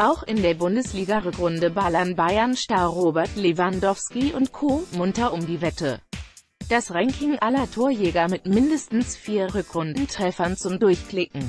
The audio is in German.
Auch in der Bundesliga-Rückrunde ballern Bayern-Star Robert Lewandowski und Co. munter um die Wette. Das Ranking aller Torjäger mit mindestens vier Rückrundentreffern zum Durchklicken.